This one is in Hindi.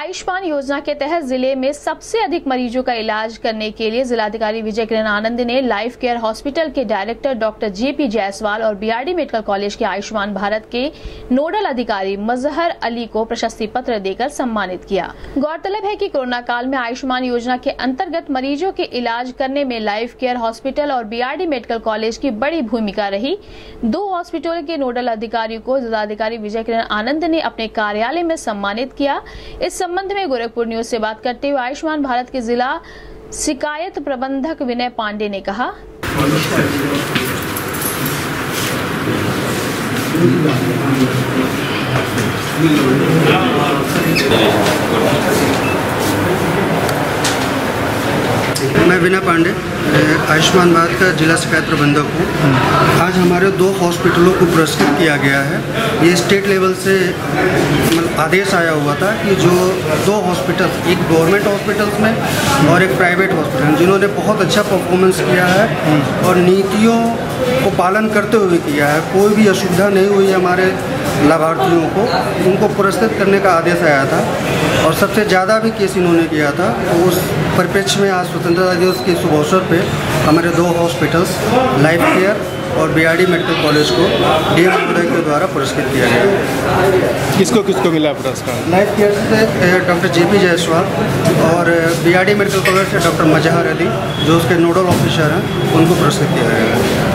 आयुष्मान योजना के तहत ज़िले में सबसे अधिक मरीजों का इलाज करने के लिए जिलाधिकारी विजय किरण आनंद ने लाइफ केयर हॉस्पिटल के डायरेक्टर डॉक्टर जेपी जायसवाल और बीआरडी मेडिकल कॉलेज के आयुष्मान भारत के नोडल अधिकारी मजहर अली को प्रशस्ति पत्र देकर सम्मानित किया। गौरतलब है कि कोरोना काल में आयुष्मान योजना के अंतर्गत मरीजों के इलाज करने में लाइफ केयर हॉस्पिटल और बीआरडी मेडिकल कॉलेज की बड़ी भूमिका रही। दो हॉस्पिटल के नोडल अधिकारियों को जिलाधिकारी विजय किरण आनंद ने अपने कार्यालय में सम्मानित किया। इस संबंध में गोरखपुर न्यूज़ से बात करते हुए आयुष्मान भारत के जिला शिकायत प्रबंधक विनय पांडे ने कहा, मैं विनय पांडे आयुष्मान भारत का जिला शिकायत प्रबंधक हूँ। आज हमारे दो हॉस्पिटलों को पुरस्कृत किया गया है। ये स्टेट लेवल से मतलब आदेश आया हुआ था कि जो दो हॉस्पिटल्स, एक गवर्नमेंट हॉस्पिटल्स में और एक प्राइवेट हॉस्पिटल, जिन्होंने बहुत अच्छा परफॉर्मेंस किया है और नीतियों को पालन करते हुए किया है। कोई भी असुविधा नहीं हुई हमारे लाभार्थियों को। उनको पुरस्कृत करने का आदेश आया था और सबसे ज़्यादा भी केस इन्होंने किया था। तो उस परिप्रेक्ष्य में आज स्वतंत्रता दिवस के शुभ अवसर पर हमारे दो हॉस्पिटल्स, लाइफ केयर और बीआरडी मेडिकल कॉलेज को डी एम के द्वारा पुरस्कृत किया गया। किसको किसको मिला पुरस्कार? लाइफ केयर से डॉक्टर जे पी जायसवाल और बीआरडी मेडिकल कॉलेज से डॉक्टर मजहर अली जो उसके नोडल ऑफिसर हैं उनको पुरस्कृत किया गया। है